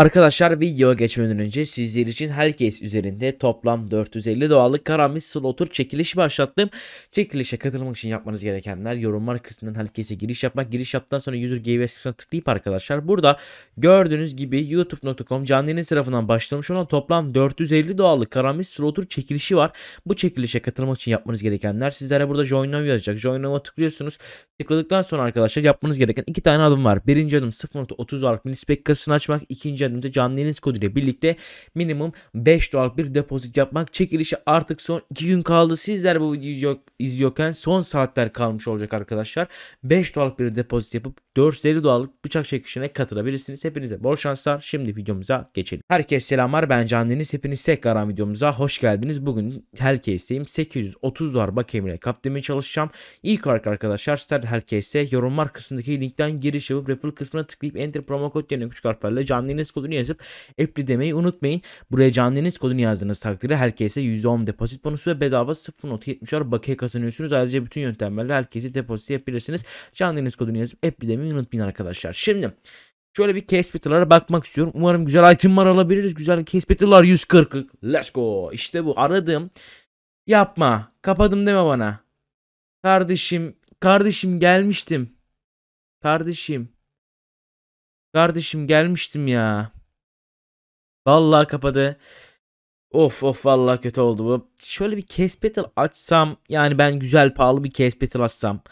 Arkadaşlar videoya geçmeden önce sizler için herkes üzerinde toplam 450 doğallık karamil slotur çekilişi başlattım. Çekilişe katılmak için yapmanız gerekenler yorumlar kısmından herkese giriş yapmak. Giriş yaptıktan sonra user give kısmına tıklayıp arkadaşlar burada gördüğünüz gibi youtube.com canlı yayın tarafından başlamış olan toplam 450 doğallık karamil slotur çekilişi var. Bu çekilişe katılmak için yapmanız gerekenler sizlere burada join now yazacak. Join now'a tıklıyorsunuz. Tıkladıktan sonra arkadaşlar yapmanız gereken iki tane adım var. Birinci adım 0.30 dolarlık minispek kasasını açmak. İkinci adımda canlı yayın kodu ile birlikte minimum 5 dolarlık bir depozit yapmak. Çekilişi artık son 2 gün kaldı. Sizler bu videoyu izliyorken son saatler kalmış olacak arkadaşlar. 5 dolarlık bir depozit yapıp 450 dolarlık bıçak çekişine katılabilirsiniz. Hepinize bol şanslar. Şimdi videomuza geçelim. Herkese selamlar. Ben Can Deniz. Hepiniz tekrar videomuza hoş geldiniz. Bugün Hellcase'deyim. 830 dolar bakiyemle kaptırmaya çalışacağım. İlk olarak arkadaşlar Star Hellcase'e yorumlar kısmındaki linkten giriş yapıp refill kısmına tıklayıp enter promo kod yerine küçük harflerle canlı deniz kodunu yazıp apply demeyi unutmayın. Buraya canlı kodunu yazdığınız takdirde herkese %10 depozit bonusu ve bedava 0.70'lar bakiye kazanıyorsunuz. Ayrıca bütün yöntemlerle herkese depozit yapabilirsiniz. Canlı kodunu yazıp apply demeyi unutmayın arkadaşlar. Şimdi Şöyle bir case battle'lara bakmak istiyorum. Umarım güzel itemlar alabiliriz. Güzel case battle'lar 140. Let's go. İşte bu aradım. Yapma. Kapadım deme bana. Kardeşim. Kardeşim gelmiştim. Kardeşim. Kardeşim gelmiştim ya. Vallahi kapadı. Of of vallahi kötü oldu bu. Şöyle bir case battle açsam yani ben güzel pahalı bir case battle açsam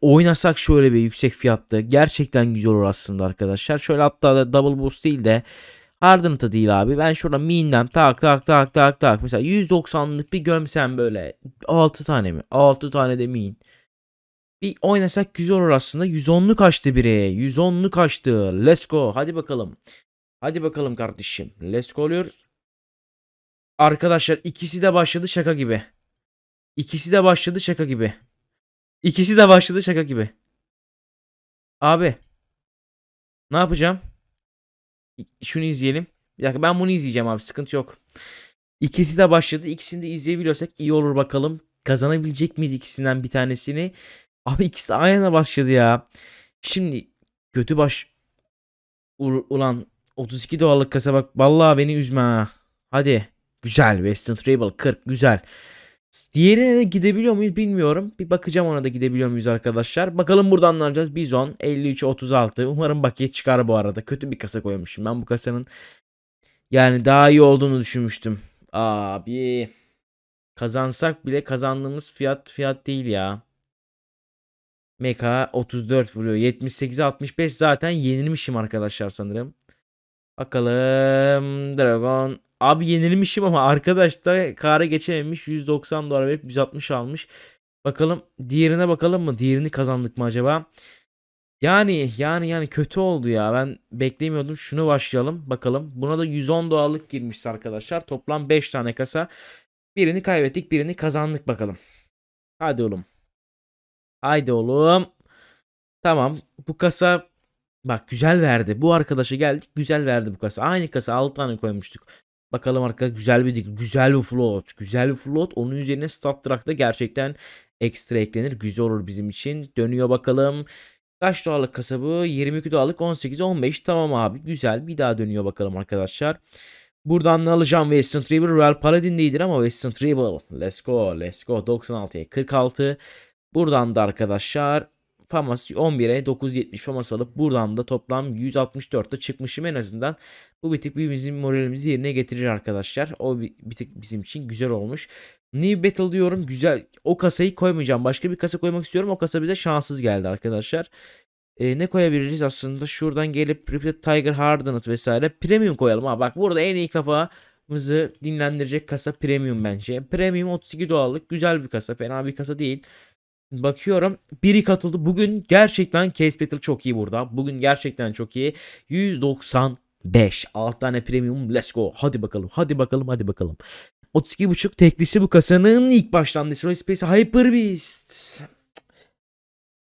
oynasak şöyle bir yüksek fiyatlı gerçekten güzel olur aslında arkadaşlar. Şöyle hatta da double boost değil de Hardened'ı değil abi. Ben şurada min'den tak tak tak tak tak mesela 190'lık bir gömsem böyle 6 tane mi? 6 tane de min. Bir oynasak güzel olur aslında. 110'luk açtı biri. 110'luk açtı. Let's go. Hadi bakalım. Hadi bakalım kardeşim. Let's go oluyoruz. Arkadaşlar ikisi de başladı şaka gibi. İkisi de başladı şaka gibi. İkisi de başladı şaka gibi. Abi. Ne yapacağım? Şunu izleyelim. Bir dakika ben bunu izleyeceğim abi sıkıntı yok. İkisi de başladı. İkisini de izleyebiliyorsak iyi olur bakalım. Kazanabilecek miyiz ikisinden bir tanesini? Abi ikisi aynı başladı ya. Şimdi kötü baş ulan 32 dolarlık kasa bak vallahi beni üzme ha. Hadi. Güzel Western Travel 40 güzel. Diğerine de gidebiliyor muyuz bilmiyorum. Bir bakacağım ona da gidebiliyor muyuz arkadaşlar. Bakalım buradan ne alacağız. Bizon 53 36. Umarım bakiye çıkar bu arada. Kötü bir kasa koymuşum. Ben bu kasanın yani daha iyi olduğunu düşünmüştüm. Abi kazansak bile kazandığımız fiyat fiyat değil ya. Meka 34 vuruyor. 78'e 65 zaten yenilmişim arkadaşlar sanırım. Bakalım Dragon. Abi yenilmişim ama arkadaş da kara geçememiş. 190 dolar verip 160 almış. Bakalım diğerine bakalım mı? Diğerini kazandık mı acaba? Yani yani yani kötü oldu ya. Ben beklemiyordum. Şunu başlayalım. Bakalım. Buna da 110 dolarlık girmiş arkadaşlar. Toplam 5 tane kasa. Birini kaybettik, birini kazandık bakalım. Hadi oğlum. Haydi oğlum. Tamam. Bu kasa bak güzel verdi. Bu arkadaşa geldik. Güzel verdi bu kasa. Aynı kasa 6 tane koymuştuk. Bakalım arkadaşlar güzel bir güzel bir float. Güzel bir float. Onun üzerine stat da gerçekten ekstra eklenir. Güzel olur bizim için. Dönüyor bakalım. Kaç dolarlık kasa bu? 22 dolarlık 18 15 tamam abi güzel bir daha dönüyor bakalım arkadaşlar. Buradan ne alacağım Western Travel Royal Paladin değildir ama Western Travel. Let's go let's go 96'ya 46. Buradan da arkadaşlar Famas 11'e 970 Famas alıp buradan da toplam 164'te çıkmışım en azından. Bu bir tık bizim moralimizi yerine getirir arkadaşlar. O bir, tık bizim için güzel olmuş. New Battle diyorum güzel. O kasayı koymayacağım. Başka bir kasa koymak istiyorum. O kasa bize şanssız geldi arkadaşlar. Ee, ne koyabiliriz aslında? Şuradan gelip Riptide Tiger Hardened vesaire. Premium koyalım. Ha bak burada en iyi kafamızı dinlendirecek kasa Premium bence. Premium 32 dolarlık güzel bir kasa. Fena bir kasa değil. Bakıyorum biri katıldı. Bugün gerçekten Case Battle çok iyi burada. Bugün gerçekten çok iyi. 195. 6 tane premium. Let's go. Hadi bakalım. Hadi bakalım. Hadi bakalım. 32.5 teklisi bu kasanın ilk baştan Destroy Space Hyper Beast.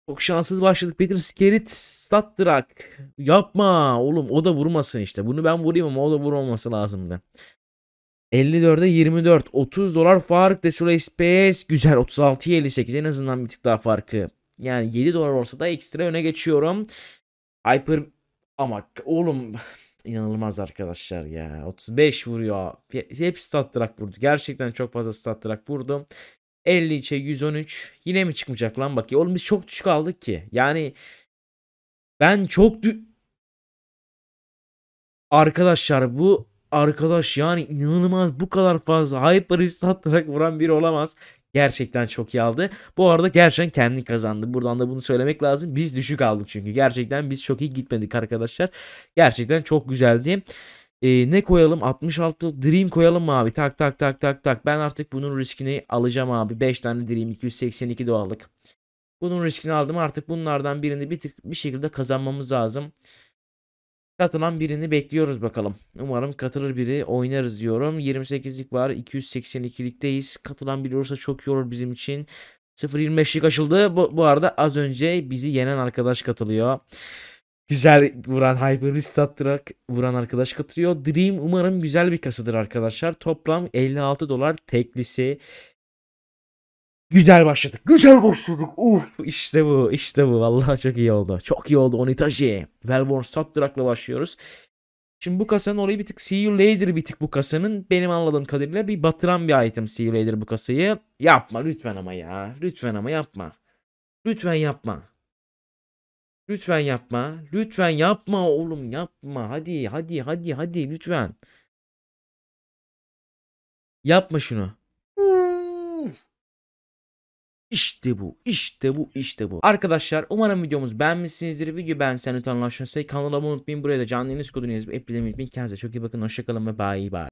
Çok şanssız başladık. Peter Skerit Statrak. Yapma oğlum o da vurmasın işte. Bunu ben vurayım ama o da vurmaması lazımdı. 54'e 24. 30 dolar fark. Destroy Space. Güzel. 36'ya 58. En azından bir tık daha farkı. Yani 7 dolar olsa da ekstra öne geçiyorum. Hyper ama oğlum inanılmaz arkadaşlar ya. 35 vuruyor. Hep stat track vurdu. Gerçekten çok fazla stat track vurdum. 50 içe 113. Yine mi çıkmayacak lan bak ya. Oğlum biz çok düşük aldık ki. Yani ben çok Arkadaşlar bu arkadaş yani inanılmaz bu kadar fazla hyper stat vuran biri olamaz. Gerçekten çok iyi aldı. Bu arada gerçekten kendi kazandı. Buradan da bunu söylemek lazım. Biz düşük aldık çünkü. Gerçekten biz çok iyi gitmedik arkadaşlar. Gerçekten çok güzeldi. Ee, ne koyalım? 66 Dream koyalım mı abi? Tak tak tak tak tak. Ben artık bunun riskini alacağım abi. 5 tane Dream 282 doğallık. Bunun riskini aldım. Artık bunlardan birini bir tık bir şekilde kazanmamız lazım. Katılan birini bekliyoruz bakalım. Umarım katılır biri oynarız diyorum. 28'lik var. 282'likteyiz. Katılan biri olursa çok iyi olur bizim için. 0.25'lik açıldı. Bu, bu arada az önce bizi yenen arkadaş katılıyor. Güzel vuran Hyper Track vuran arkadaş katılıyor. Dream umarım güzel bir kasıdır arkadaşlar. Toplam 56 dolar teklisi. Güzel başladık. Güzel başladık. Uf işte bu. işte bu. Vallahi çok iyi oldu. Çok iyi oldu. Onitaji. Velvorn Satdurak'la başlıyoruz. Şimdi bu kasanın olayı bir tık see you later bir tık bu kasanın. Benim anladığım kadarıyla bir batıran bir item see you later bu kasayı. Yapma lütfen ama ya. Lütfen ama yapma. Lütfen yapma. Lütfen yapma. Lütfen yapma oğlum yapma. Hadi hadi hadi hadi lütfen. Yapma şunu. İşte bu, işte bu, işte bu. Arkadaşlar umarım videomuz beğenmişsinizdir. Video beğensen lütfen like kanala abone unutmayın. Buraya da canlı yayın kodunu yazıp epidemi unutmayın. Kendinize çok iyi bakın. Hoşçakalın ve bye bye.